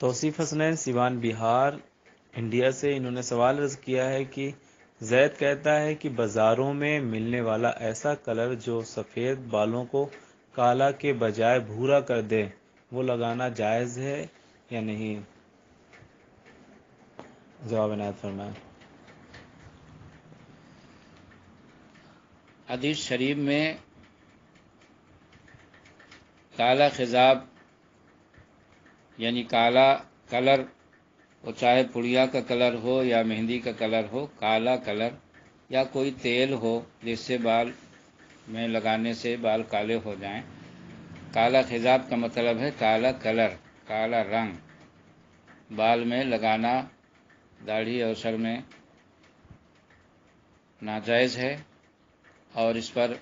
Tausif Hasnain Siwan Bihar, India से इन्होंने सवाल अर्ज़ किया है कि जैद कहता है कि बाज़ारों में मिलने वाला ऐसा कलर जो सफ़ेद बालों को काला के बजाय भूरा कर दे, वो लगाना जायज़ है या नहीं? जवाब इनायत फरमाए। हदीस शरीफ में काला खिजाब यानी काला कलर, वो चाहे पुड़िया का कलर हो या मेहंदी का कलर हो, काला कलर या कोई तेल हो, जिससे बाल में लगाने से बाल काले हो जाएँ। काला खिजाब का मतलब है काला कलर, काला रंग। बाल में लगाना दाढ़ी और सर में नाजायज़ है और इस पर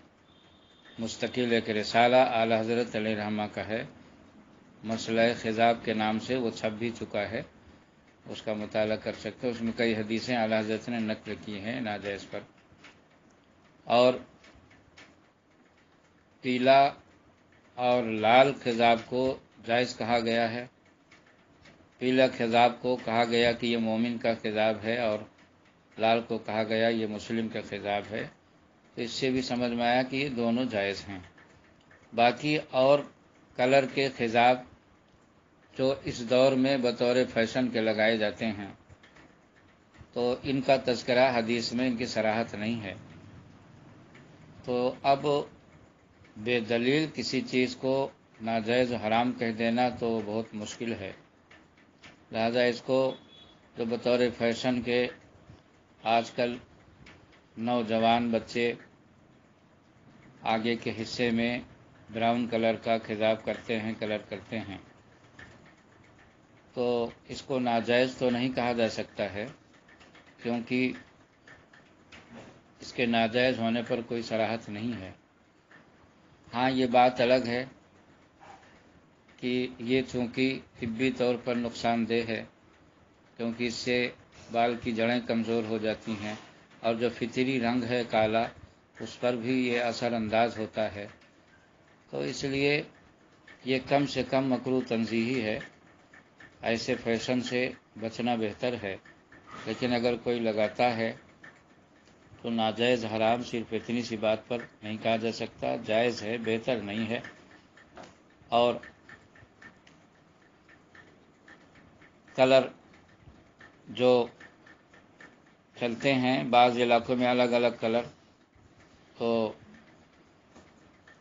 मुस्तकिल एक रिसाला आला हज़रत अली रहमा का है। मसला खिजाब के नाम से वो छप भी चुका है। उसका मुताला कर सकते हैं। उसमें कई हदीसें आला हज़रत ने नकल की हैं नाजायज़ पर। और पीला और लाल खिजाब को जायज़ कहा गया है। पीला खिजाब को कहा गया कि ये मोमिन का खिजाब है और लाल को कहा गया ये मुस्लिम का खिजाब है। तो इससे भी समझ में आया कि ये दोनों जायज़ हैं। बाकी और कलर के खिजाब जो इस दौर में बतौर फ़ैशन के लगाए जाते हैं तो इनका तस्करा हदीस में इनकी सराहत नहीं है। तो अब बेदलील किसी चीज़ को नाजायज़ हराम कह देना तो बहुत मुश्किल है। लिहाजा इसको जो बतौर फ़ैशन के आजकल नौजवान बच्चे आगे के हिस्से में ब्राउन कलर का खिजाब करते हैं, कलर करते हैं। तो इसको नाजायज़ तो नहीं कहा जा सकता है, क्योंकि इसके नाजायज़ होने पर कोई सराहत नहीं है। हाँ ये बात अलग है कि ये चूँकि तिब्बी तौर पर नुकसानदेह है, क्योंकि इससे बाल की जड़ें कमज़ोर हो जाती हैं और जो फितरी रंग है काला, उस पर भी ये असरअंदाज होता है। तो इसलिए ये कम से कम मकरू तंजीही है। ऐसे फ़ैशन से बचना बेहतर है। लेकिन अगर कोई लगाता है तो नाजायज़ हराम सिर्फ़ इतनी सी बात पर नहीं कहा जा सकता। जायज़ है, बेहतर नहीं है। और कलर जो चलते हैं, बाज़ इलाकों में अलग अलग कलर तो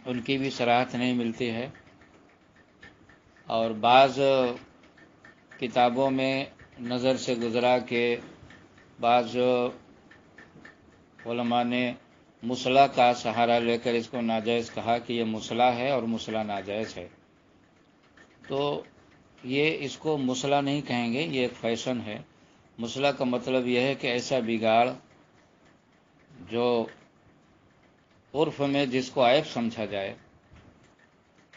उनकी भी सराहत नहीं मिलती है। और बाज़ किताबों में नज़र से गुज़रा के बाज़ ने मुसला का सहारा लेकर इसको नाजायज़ कहा कि ये मुसला है और मुसला नाजायज़ है। तो ये इसको मुसला नहीं कहेंगे, ये एक फ़ैशन है। मुसला का मतलब यह है कि ऐसा बिगाड़ जो उर्फ़ में जिसको आयब समझा जाए,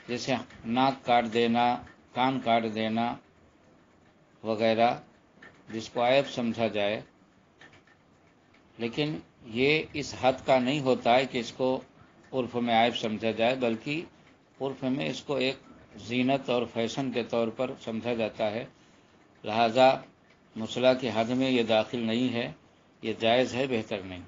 जैसे नाक काट देना, कान काट देना वगैरह, जिसको आयब समझा जाए। लेकिन ये इस हद का नहीं होता है कि इसको उर्फ़ में आयब समझा जाए, बल्कि उर्फ़ में इसको एक जीनत और फ़ैशन के तौर पर समझा जाता है। लिहाजा मुसला की हद में ये दाखिल नहीं है, ये जायज़ है, बेहतर नहीं।